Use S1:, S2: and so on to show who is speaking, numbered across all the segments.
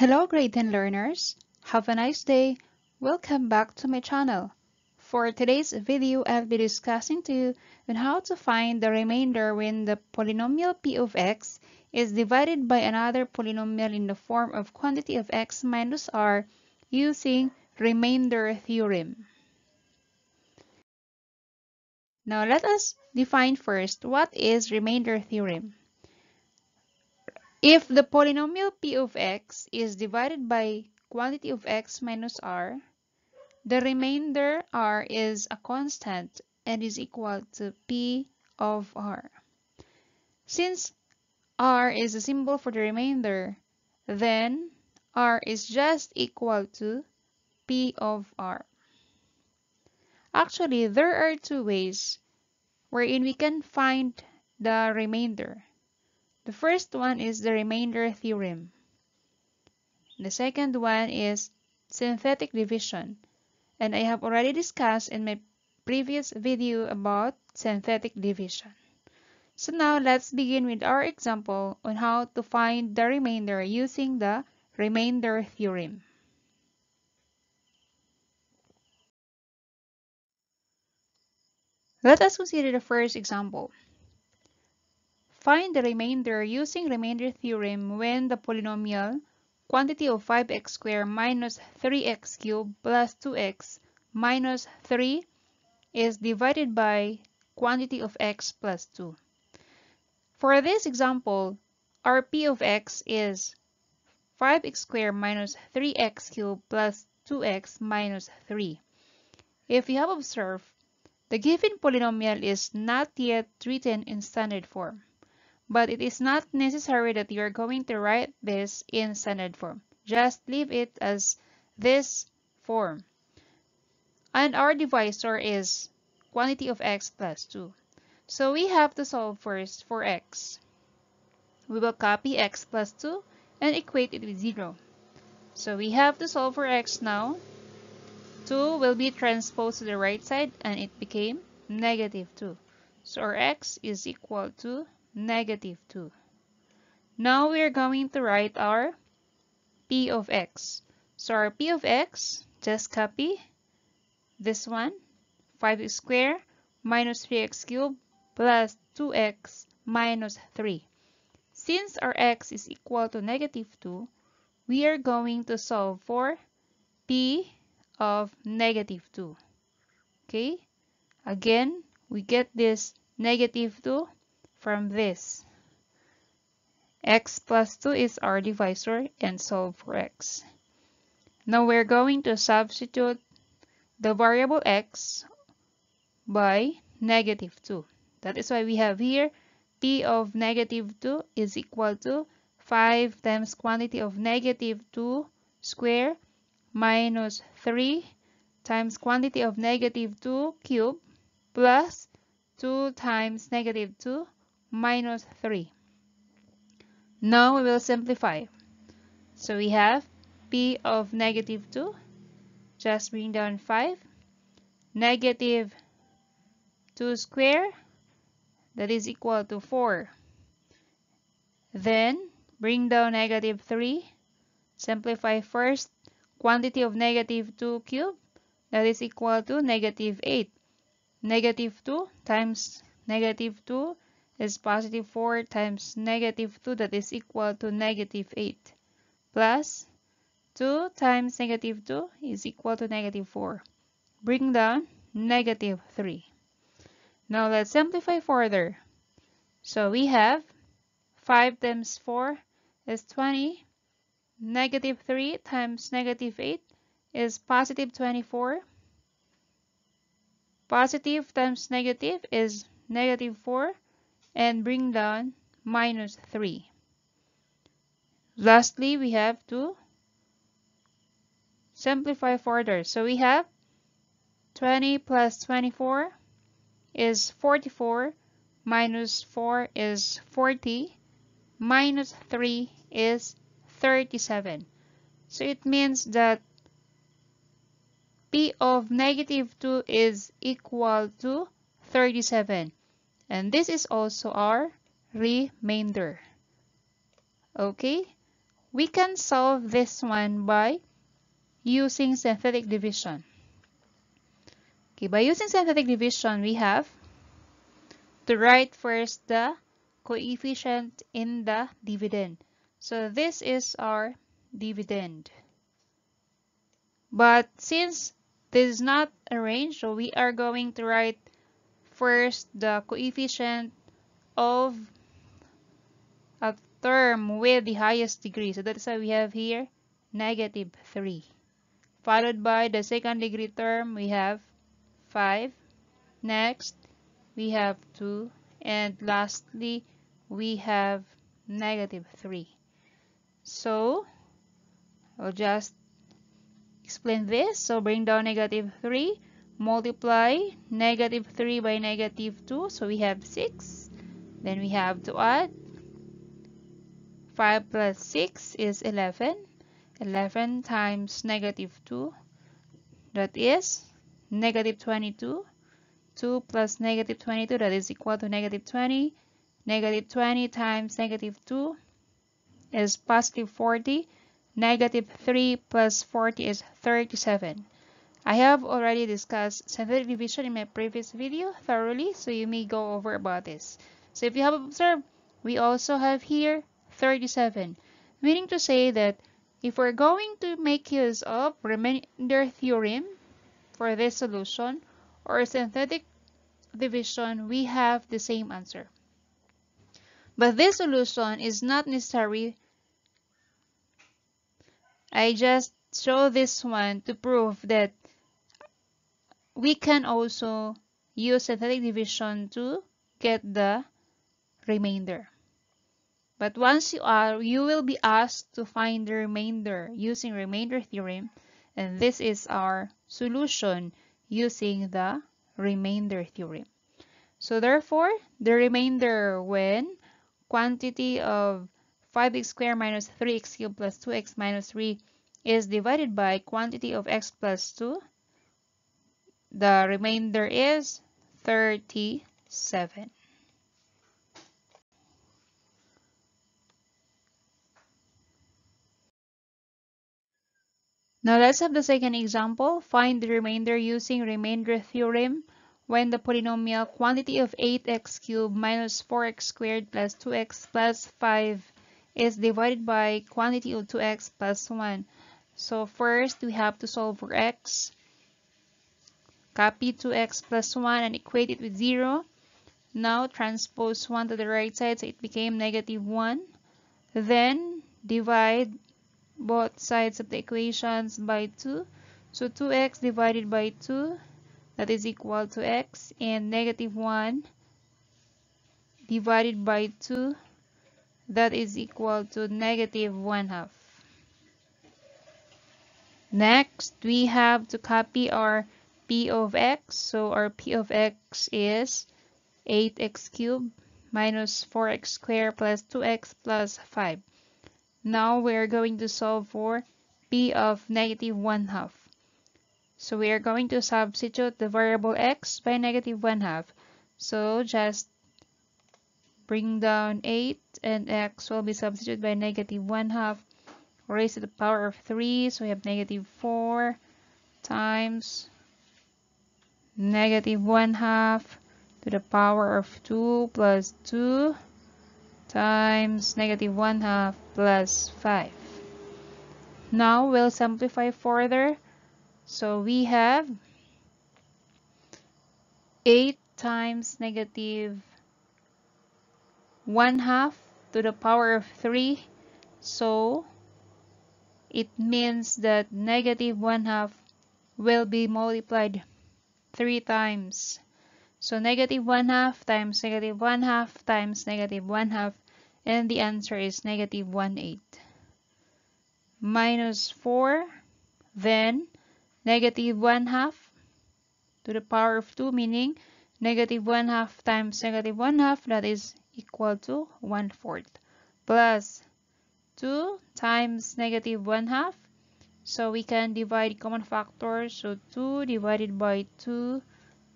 S1: Hello grade 10 learners! Have a nice day! Welcome back to my channel. For today's video, I'll be discussing to you on how to find the remainder when the polynomial p of x is divided by another polynomial in the form of quantity of x minus r using remainder theorem. Now let us define first what is remainder theorem. If the polynomial p of x is divided by quantity of x minus r, the remainder r is a constant and is equal to p of r. Since r is a symbol for the remainder, then r is just equal to p of r. Actually, there are two ways wherein we can find the remainder. The first one is the remainder theorem. The second one is synthetic division. And I have already discussed in my previous video about synthetic division. So now let's begin with our example on how to find the remainder using the remainder theorem. Let us consider the first example. Find the remainder using remainder theorem when the polynomial quantity of 5x squared minus 3x cubed plus 2x minus 3 is divided by quantity of x plus 2. For this example, our p of x is 5x squared minus 3x cubed plus 2x minus 3. If you have observed, the given polynomial is not yet written in standard form but it is not necessary that you are going to write this in standard form. Just leave it as this form. And our divisor is quantity of x plus 2. So we have to solve first for x. We will copy x plus 2 and equate it with 0. So we have to solve for x now. 2 will be transposed to the right side and it became negative 2. So our x is equal to negative 2. Now we are going to write our p of x. So our p of x, just copy this one, 5x squared minus 3x cubed plus 2x minus 3. Since our x is equal to negative 2, we are going to solve for p of negative 2. Okay? Again, we get this negative 2 from this. x plus 2 is our divisor and solve for x. Now we're going to substitute the variable x by negative 2. That is why we have here p of negative 2 is equal to 5 times quantity of negative 2 square minus 3 times quantity of negative 2 cube plus 2 times negative 2 minus 3. Now we will simplify. So we have p of negative 2, just bring down 5, negative 2 square, that is equal to 4. Then bring down negative 3, simplify first, quantity of negative 2 cube, that is equal to negative 8. Negative 2 times negative 2 is positive 4 times negative 2 that is equal to negative 8 plus 2 times negative 2 is equal to negative 4. Bring down negative 3. Now let's simplify further. So we have 5 times 4 is 20. Negative 3 times negative 8 is positive 24. Positive times negative is negative 4 and bring down minus 3. Lastly, we have to simplify further. So we have 20 plus 24 is 44, minus 4 is 40, minus 3 is 37. So it means that P of negative 2 is equal to 37. And this is also our remainder. Okay, we can solve this one by using synthetic division. Okay, by using synthetic division, we have to write first the coefficient in the dividend. So this is our dividend. But since this is not arranged, so we are going to write first the coefficient of a term with the highest degree. So that's why we have here negative 3. Followed by the second degree term, we have 5. Next, we have 2. And lastly, we have negative 3. So, I'll just explain this. So, bring down negative 3. Multiply negative 3 by negative 2. So, we have 6. Then we have to add 5 plus 6 is 11. 11 times negative 2. That is negative 22. 2 plus negative 22 that is equal to negative 20. Negative 20 times negative 2 is positive 40. Negative 3 plus 40 is 37. I have already discussed synthetic division in my previous video thoroughly, so you may go over about this. So if you have observed, we also have here 37, meaning to say that if we're going to make use of remainder theorem for this solution or synthetic division, we have the same answer. But this solution is not necessary. I just show this one to prove that we can also use synthetic division to get the remainder. But once you are, you will be asked to find the remainder using remainder theorem. And this is our solution using the remainder theorem. So therefore, the remainder when quantity of 5x squared minus 3x cubed plus 2x minus 3 is divided by quantity of x plus 2, the remainder is 37. Now let's have the second example. Find the remainder using remainder theorem when the polynomial quantity of 8x cubed minus 4x squared plus 2x plus 5 is divided by quantity of 2x plus 1. So first we have to solve for x. Copy 2x plus 1 and equate it with 0. Now transpose 1 to the right side so it became negative 1. Then divide both sides of the equations by 2. So 2x divided by 2 that is equal to x and negative 1 divided by 2 that is equal to negative 1 half. Next, we have to copy our p of x. So our p of x is 8x cubed minus 4x squared plus 2x plus 5. Now we're going to solve for p of negative 1 half. So we are going to substitute the variable x by negative 1 half. So just bring down 8 and x will be substituted by negative 1 half raised to the power of 3. So we have negative 4 times negative 1 half to the power of 2 plus 2 times negative 1 half plus 5. Now we'll simplify further. So we have 8 times negative 1 half to the power of 3. So it means that negative 1 half will be multiplied 3 times. So negative 1 half times negative 1 half times negative 1 half and the answer is negative 1 8. Minus 4 then negative 1 half to the power of 2 meaning negative 1 half times negative 1 half that is equal to 1 fourth plus 2 times negative 1 half so we can divide common factors so 2 divided by 2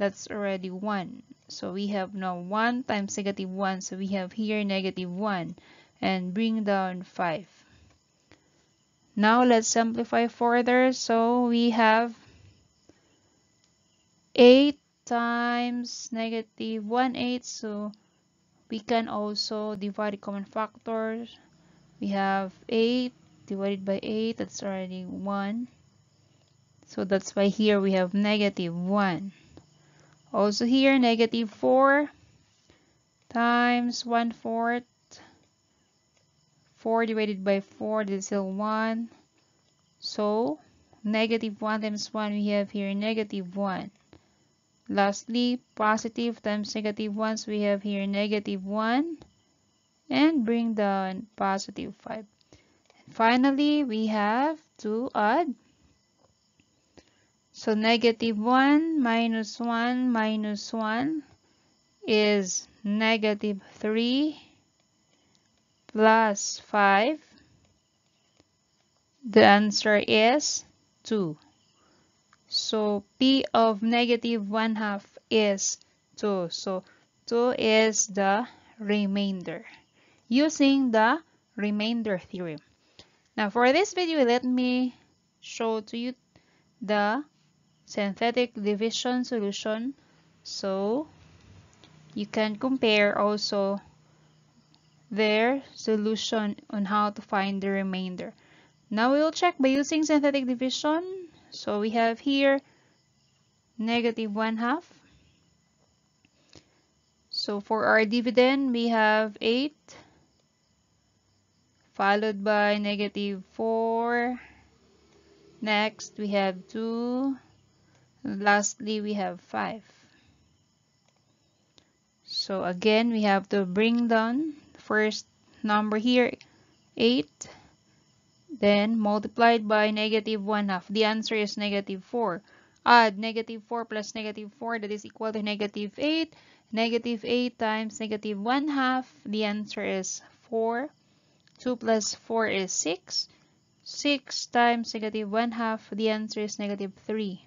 S1: that's already 1. So we have now 1 times negative 1. So we have here negative 1 and bring down 5. Now let's simplify further. So we have 8 times negative 1 8. So we can also divide common factors. We have 8 divided by 8. That's already 1. So that's why here we have negative 1. Also here, negative 4 times 1 fourth 4 divided by 4 this is still 1 so negative 1 times 1 we have here negative 1 lastly positive times negative 1 so we have here negative 1 and bring down positive 5 and finally we have to add so negative 1 minus 1 minus 1 is negative 3 plus 5. The answer is 2. So P of negative 1 half is 2. So 2 is the remainder using the remainder theorem. Now for this video, let me show to you the synthetic division solution. So you can compare also their solution on how to find the remainder. Now we will check by using synthetic division. So we have here negative 1 half. So for our dividend, we have 8 followed by negative 4. Next, we have 2. And lastly, we have 5. So again, we have to bring down first number here 8 then multiplied by negative 1 half the answer is negative 4 add negative 4 plus negative 4 that is equal to negative 8 negative 8 times negative 1 half the answer is 4 2 plus 4 is 6 6 times negative 1 half the answer is negative 3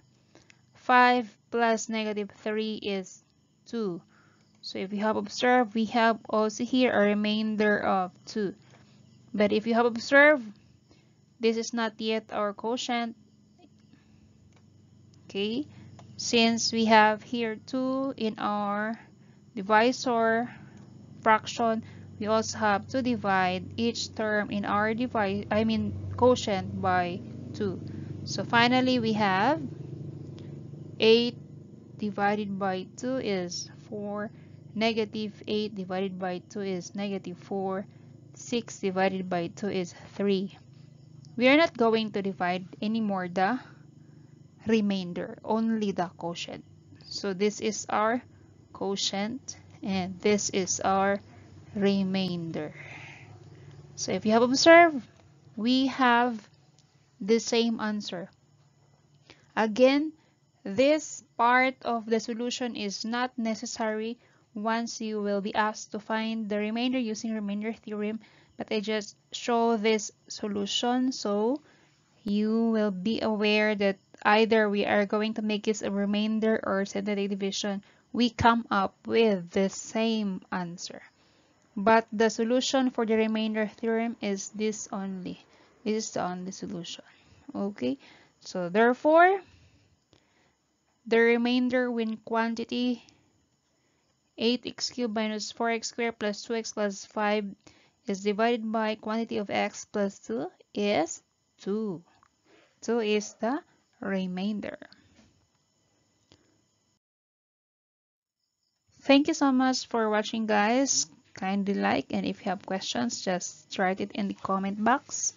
S1: 5 plus negative 3 is 2 so if you have observed, we have also here a remainder of 2. But if you have observed, this is not yet our quotient. Okay, since we have here 2 in our divisor fraction, we also have to divide each term in our divide, I mean quotient by 2. So finally we have 8 divided by 2 is 4 Negative 8 divided by 2 is negative 4. 6 divided by 2 is 3. We are not going to divide anymore the remainder, only the quotient. So this is our quotient and this is our remainder. So if you have observed, we have the same answer. Again, this part of the solution is not necessary once you will be asked to find the remainder using remainder theorem but I just show this solution so you will be aware that either we are going to make this a remainder or synthetic division we come up with the same answer but the solution for the remainder theorem is this only this is the only solution okay so therefore the remainder when quantity 8x cubed minus 4x squared plus 2x plus 5 is divided by quantity of x plus 2 is 2. 2 is the remainder. Thank you so much for watching guys. Kindly like and if you have questions just write it in the comment box.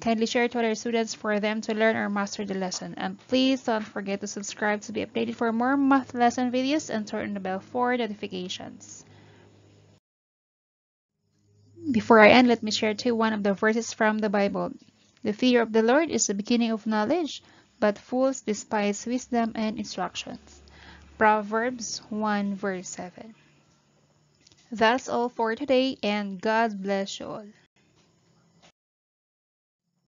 S1: Kindly share to other students for them to learn or master the lesson. And please don't forget to subscribe to be updated for more math lesson videos and turn the bell for notifications. Before I end, let me share to you one of the verses from the Bible. The fear of the Lord is the beginning of knowledge, but fools despise wisdom and instructions. Proverbs 1 verse 7. That's all for today and God bless you all.